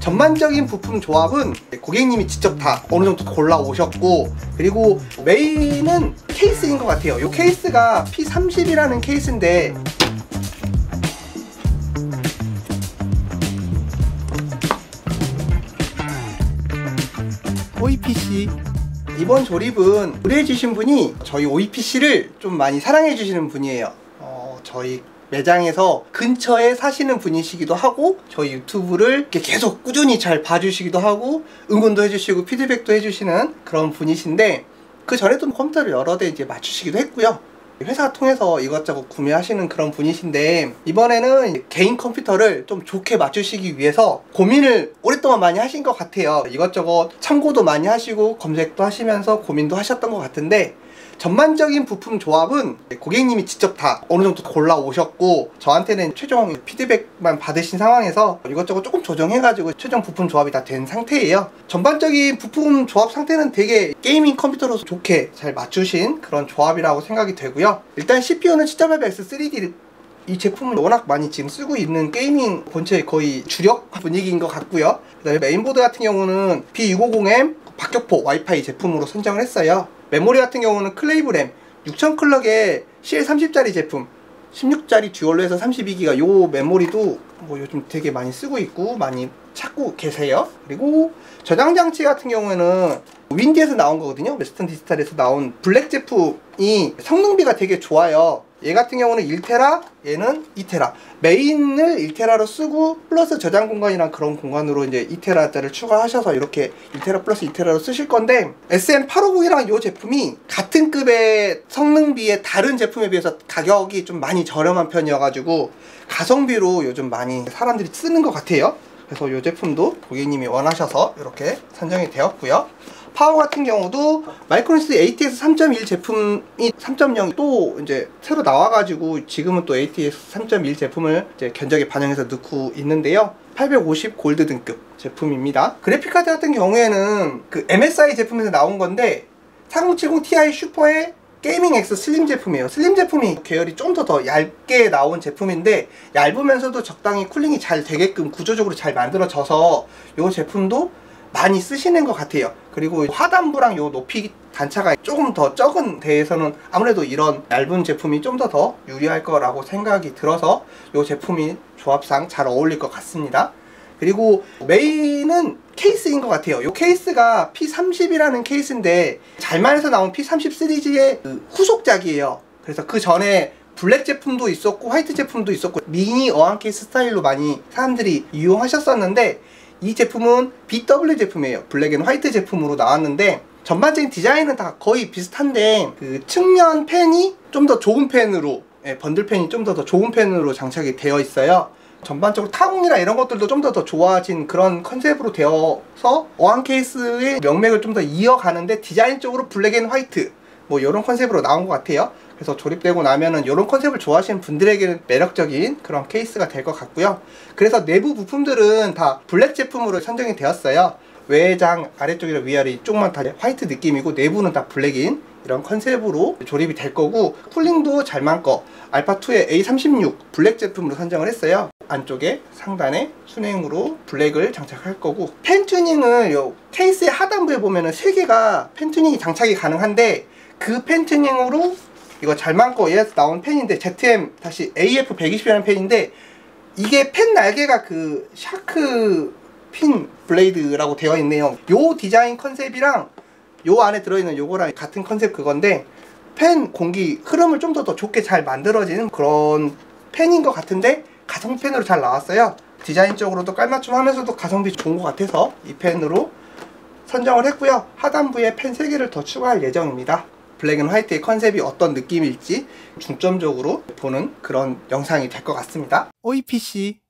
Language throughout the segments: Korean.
전반적인 부품 조합은 고객님이 직접 다 어느 정도 골라 오셨고 그리고 메인은 케이스인 것 같아요. 이 케이스가 P30이라는 케이스인데 OEPC 이번 조립은 의뢰해주신 분이 저희 OEPC를 좀 많이 사랑해주시는 분이에요. 어, 저희 매장에서 근처에 사시는 분이시기도 하고 저희 유튜브를 이렇게 계속 꾸준히 잘 봐주시기도 하고 응원도 해주시고 피드백도 해주시는 그런 분이신데 그 전에도 컴퓨터를 여러 대 이제 맞추시기도 했고요. 회사 통해서 이것저것 구매하시는 그런 분이신데 이번에는 개인 컴퓨터를 좀 좋게 맞추시기 위해서 고민을 오랫동안 많이 하신 것 같아요. 이것저것 참고도 많이 하시고 검색도 하시면서 고민도 하셨던 것 같은데 전반적인 부품 조합은 고객님이 직접 다 어느 정도 골라 오셨고 저한테는 최종 피드백만 받으신 상황에서 이것저것 조금 조정해가지고 최종 부품 조합이 다 된 상태예요. 전반적인 부품 조합 상태는 되게 gaming 컴퓨터로서 좋게 잘 맞추신 그런 조합이라고 생각이 되고요. 일단 CPU는 7800X 3D 이 제품은 워낙 많이 지금 쓰고 있는 gaming 본체의 거의 주력 분위기인 것 같고요. 그 다음에 메인보드 같은 경우는 B650M 박격포 와이파이 제품으로 선정을 했어요. 메모리 같은 경우는 클레이브 램. 6000클럭의 CL30짜리 제품. 16짜리 dual로 해서 32기가 요 메모리도 뭐 요즘 되게 많이 쓰고 있고 많이 찾고 계세요. 그리고 저장 장치 같은 경우에는 WD에서 나온 거거든요. 웨스턴 디지털에서 나온 블랙 제품이 성능비가 되게 좋아요 얘 같은 경우는 1테라, 얘는 2테라. 메인을 1테라로 쓰고 플러스 저장 공간이랑 그런 공간으로 이제 2테라짜리를 추가하셔서 이렇게 1테라 플러스 2테라로 쓰실 건데 SN850이랑 이 제품이 같은 급의 성능비의 다른 제품에 비해서 가격이 좀 많이 저렴한 편이어가지고 가성비로 요즘 많이 사람들이 쓰는 것 같아요. 그래서 이 제품도 고객님이 원하셔서 이렇게 선정이 되었고요. 파워 같은 경우도 마이크로닉스 ATX 3.1 제품이 3.0 또 이제 새로 나와가지고 지금은 또 ATX 3.1 제품을 이제 견적에 반영해서 넣고 있는데요. 850 골드 등급 제품입니다. 그래픽카드 같은 경우에는 그 MSI 제품에서 나온 건데 4070 Ti SUPER의 GAMING X SLIM 제품이에요. 슬림 제품이 계열이 좀 더 더 얇게 나온 제품인데 얇으면서도 적당히 cooling이 잘 되게끔 구조적으로 잘 만들어져서 이 제품도 많이 쓰시는 것 같아요. 그리고 하단부랑 요 높이 단차가 조금 더 적은 데에서는 아무래도 이런 얇은 제품이 좀더더 유리할 거라고 생각이 들어서 요 제품이 조합상 잘 어울릴 것 같습니다. 그리고 메인은 케이스인 것 같아요. 이 케이스가 P30이라는 케이스인데 잘만에서 나온 P30 시리즈의 그 후속작이에요. 그래서 그 전에 블랙 제품도 있었고 화이트 제품도 있었고 미니 어항 케이스 스타일로 많이 사람들이 이용하셨었는데 이 제품은 BW 제품이에요. black and white 제품으로 나왔는데 전반적인 디자인은 다 거의 비슷한데 그 측면 팬이 좀 더 좋은 팬으로 예, 번들 펜이 좀 더 더 좋은 팬으로 장착이 되어 있어요. 전반적으로 타공이나 이런 것들도 좀 더 더 좋아진 그런 컨셉으로 되어서 어항 케이스의 명맥을 좀 더 이어가는데 디자인적으로 black and white 뭐 이런 컨셉으로 나온 것 같아요. 그래서 조립되고 나면은 이런 컨셉을 좋아하시는 분들에게는 매력적인 그런 케이스가 될 것 같고요. 그래서 내부 부품들은 다 블랙 제품으로 선정이 되었어요. 외장 아래쪽이랑 위아래 쪽만 다 화이트 느낌이고 내부는 다 블랙인 이런 컨셉으로 조립이 될 거고 cooling도 잘만 거 알파2의 A36 블랙 제품으로 선정을 했어요. 안쪽에 상단에 수냉으로 블랙을 장착할 거고 팬 튜닝을 요 케이스의 하단부에 보면은 3개가 팬 튜닝이 장착이 가능한데 그 팬 튜닝으로 이거 잘만 거 얘에서 나온 팬인데 ZM 다시 AF120이라는 팬인데 이게 팬 날개가 그 shark fin blade라고 되어 있네요. 요 디자인 컨셉이랑 요 안에 들어있는 요거랑 같은 컨셉 그건데 팬 공기 흐름을 좀 더 더 좋게 잘 만들어지는 그런 팬인 것 같은데 가성 팬으로 잘 나왔어요. 디자인적으로도 깔맞춤 하면서도 가성비 좋은 것 같아서 이 팬으로 선정을 했고요. 하단부에 팬 3개를 더 추가할 예정입니다. black and white의 컨셉이 어떤 느낌일지 중점적으로 보는 그런 영상이 될 것 같습니다. OEPC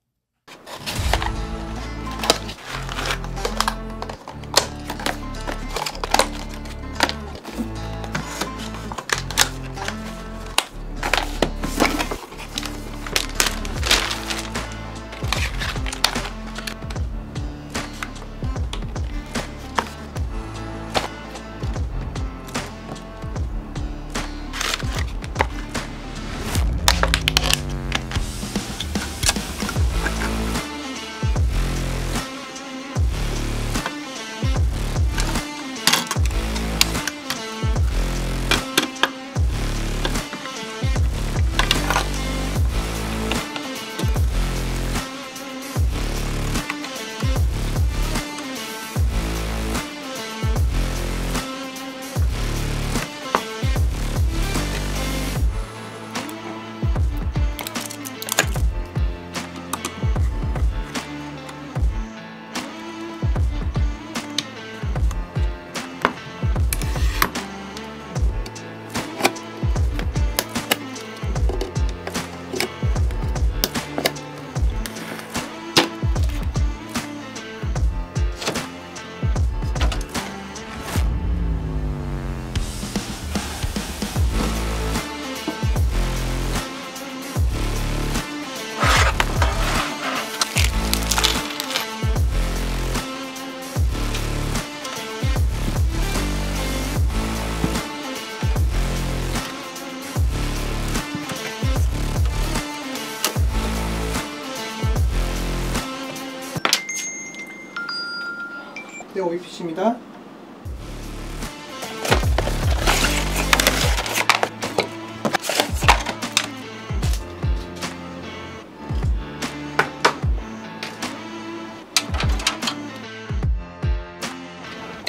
네, OEPC입니다.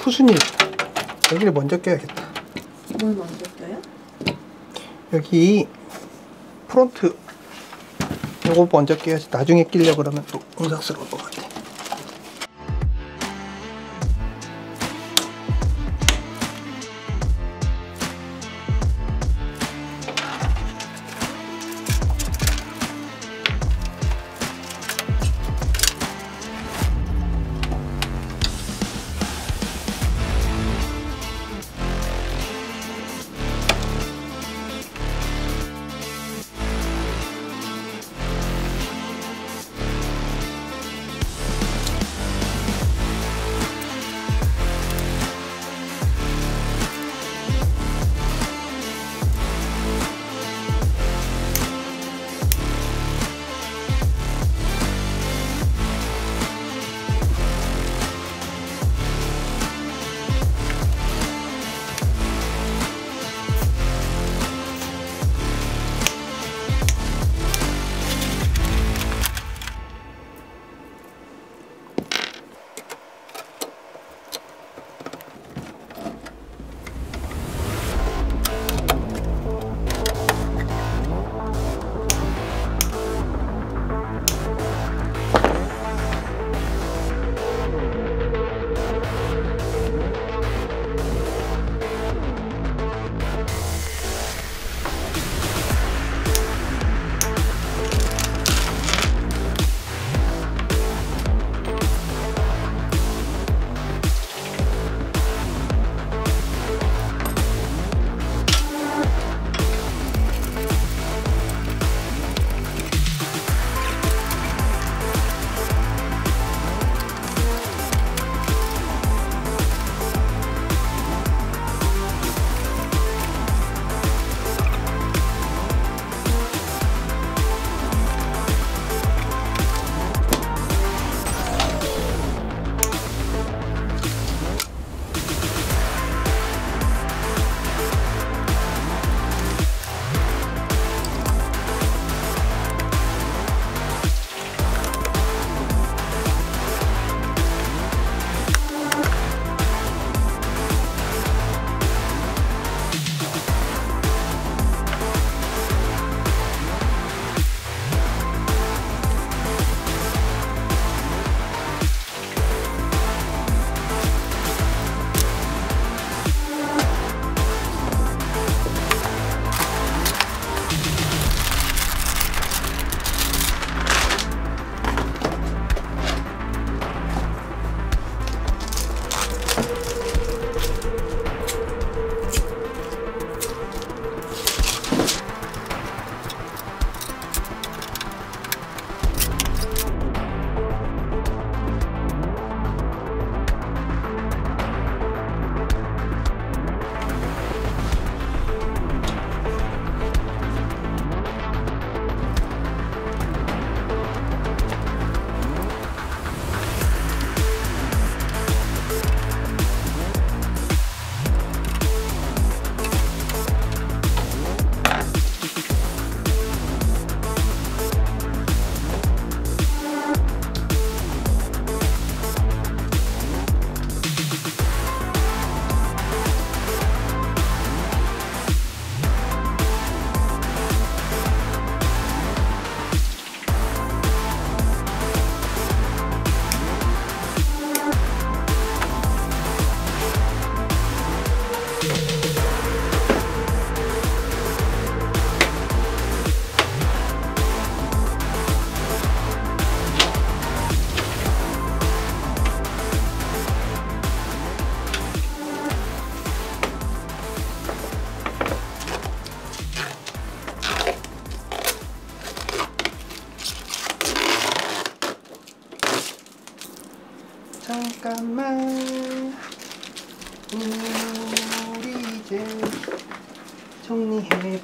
쿠순이 여기를 먼저 껴야겠다. 뭘 먼저 껴요? 여기 프론트 요거 먼저 끼야지 나중에 끼려 그러면 또 공삭스러울 것 같아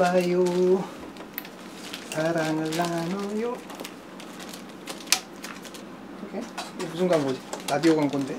봐요 사랑을 나눠요? 이게 무슨 광고지? 라디오 광고인데